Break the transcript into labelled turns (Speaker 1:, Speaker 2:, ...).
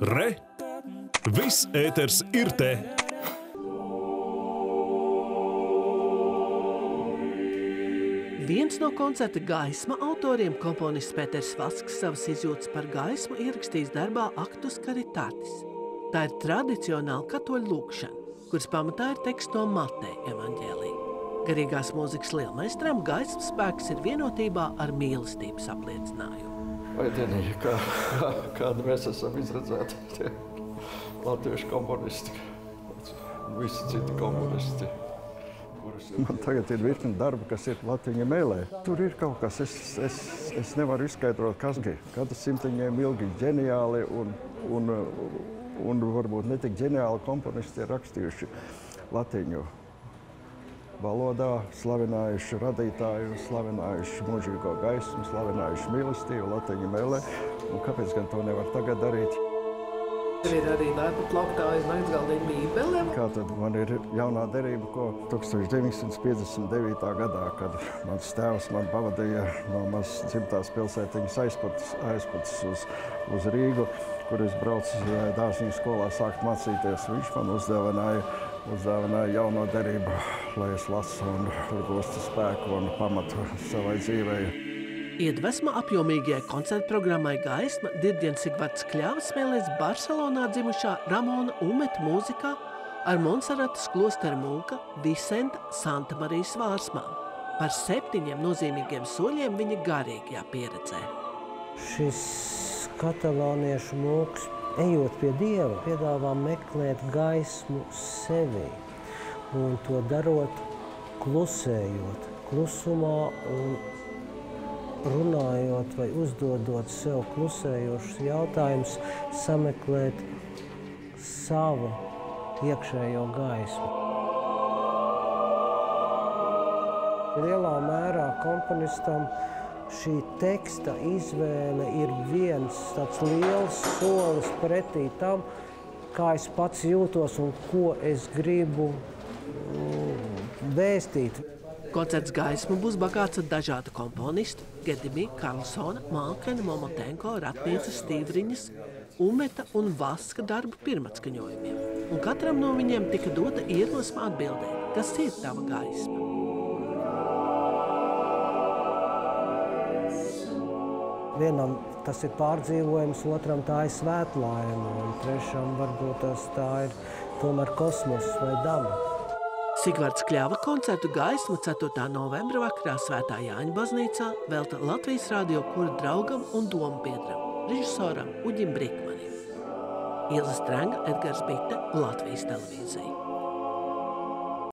Speaker 1: Re! Viss ēters ir te!
Speaker 2: Viens no koncerta gaisma autoriem, komponists Pēters Vasks, savas izjūtas par gaismu ierakstījis darbā Aktus Caritātis. Tā ir tradicionāla katoļu lūkšana, kuras pamatā ir teksts no Mateja evaņģēlī. Garīgās mūzikas lielmeistram gaismas spēks ir vienotībā ar mīlestības apliecinājumu.
Speaker 3: Vai dienīgi, kā, kā, kāda mēs esam izredzēti, tie latviešu komponisti un visi citi ir-
Speaker 4: Man tagad ir virkni darbu, kas ir Latvijas mēlē. Tur ir kaut kas, es, es, es nevaru izskaidrot, kas ir. Katrs simtiņiem ilgi ģeniāli un, un, un varbūt ne tik ģeniāli komponisti ir rakstījuši latīņu valodā, slavinājuši radītāju, slavinājuši mūžīgo gaismu, slavinājuši mīlestību latviešu mēlē. Un kāpēc gan to nevar tagad darīt?
Speaker 2: Ir arī darba plauktā aiz naktsgaldiņa bībelēm.
Speaker 4: Kā tad man ir jaunā derība, ko 1959. gadā, kad mans tēvs man pavadīja no mazas dzimtās pilsētiņas aizpūtas, aizpūtas uz, uz Rīgu, kur es braucu dārziņu skolā sākt mācīties. Viņš man uzdāvināja, uzdāvināja jauno derību, lai es lasu un gūstu spēku un pamatu savai dzīvei.
Speaker 2: Iedvesma apjomīgajai koncerta programmai Gaisma Dirģents Sigvards Kļavas spēlēs Barcelonā dzimušā Ramona Umeta mūzikā ar Monsaratas klostera mūka Visenta Santa Marijas vārsmām. Par septiņiem nozīmīgiem soļiem viņa garīgajā pieredzē.
Speaker 5: Šis katalāniešu mūks, ejot pie dieva, piedāvā meklēt gaismu sevi un to darot klusējot, klusumā un runājot vai uzdodot sev klusējošus jautājumus, sameklēt savu iekšējo gaismu. Lielā mērā komponistam šī teksta izvēle ir viens tāds liels solis pretī tam, kā es pats jūtos un ko es gribu mm, vēstīt.
Speaker 2: Koncerts gaisma būs bagāts ar dažādu komponistu - Gedimīna, Karlsona, Malkena, Momotenko, Ratnīcas, Stīvriņas, Umeta un Vaska darbu pirmatskaņojumiem. Un katram no viņiem tika dota ierosme atbildēt, kas ir tava gaisma.
Speaker 5: Vienam tas ir pārdzīvojums, otram tā ir svētlaime, un trešam varbūt tas tā ir tomēr kosmos vai daba.
Speaker 2: Sigvards Kļava koncertu gaismu 4. novembra vakarā Svētā Jāņa baznīcā velta Latvijas radio kura draugam un domu biedram, režisoram Uģim Brīkmanim. Ilza Strenga, Edgars Bitte, Latvijas televīzija.